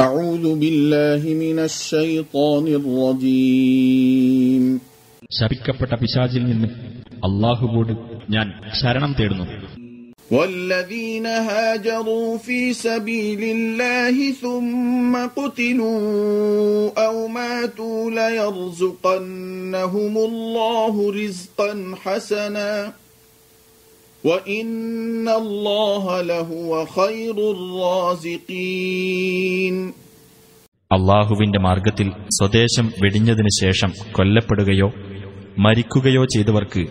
أعوذ بالله من الشيطان الرجيم ശപിക്കപ്പെട്ട പിശാചിൽ നിന്ന് അള്ളാഹുവോട് ഞാൻ ശരണം തേടുന്നു والذين هاجروا في سبيل الله ثم قتلوا أو ماتوا ليرزقنهم الله رزقا حسنا وإن الله لهو خير الرازقين അള്ളാഹുവിന്റെ മാർഗത്തിൽ സ്വദേശം വെടിഞ്ഞതിനു ശേഷം കൊല്ലപ്പെടുകയോ മരിക്കുകയോ ചെയ്തവർക്ക്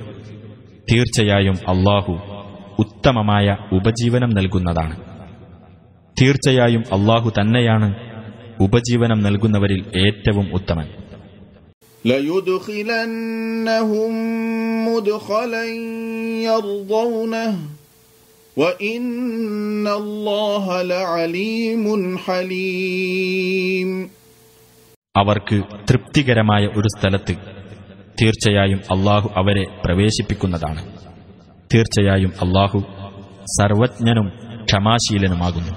തീർച്ചയായും അള്ളാഹു ഉത്തമമായ ഉപജീവനം നൽകുന്നതാണ് തീർച്ചയായും അള്ളാഹു തന്നെയാണ് ഉപജീവനം നൽകുന്നവരിൽ ഏറ്റവും ഉത്തമൻ ليدخلنهم مدخلا يرضونه وإن الله لعليم حليم അവർക്ക് തൃപ്തികരമായ ഒരു സ്ഥലത്ത് തീർച്ചയായും അള്ളാഹു അവരെ പ്രവേശിപ്പിക്കുന്നതാണ് തീർച്ചയായും അള്ളാഹു സർവജ്ഞനും ക്ഷമാശീലനുമാകുന്നു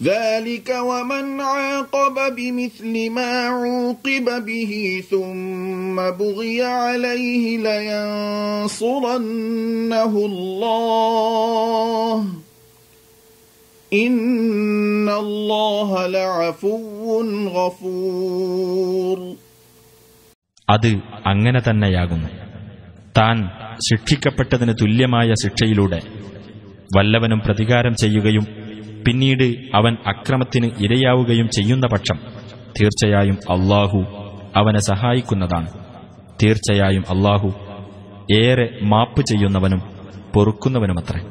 ذلك ومن عاقب بمثل ما عوقب به ثم بغي عليه لينصرنه الله إن الله لعفو غفور അത് അങ്ങനെ തന്നെയാകുന്നു താൻ ശിക്ഷിക്കപ്പെട്ടതിന് തുല്യമായ ശിക്ഷയിലൂടെ വല്ലവനും പ്രതികാരം ചെയ്യുകയും പിന്നീട് അവൻ അക്രമത്തിന് ഇരയാവുകയും ചെയ്യുന്ന പക്ഷം തീർച്ചയായും അള്ളാഹു അവനെ സഹായിക്കുന്നതാണ്. തീർച്ചയായും അള്ളാഹു ഏറെ മാപ്പ് ചെയ്യുന്നവനും പൊറുക്കുന്നവനുമത്രേ.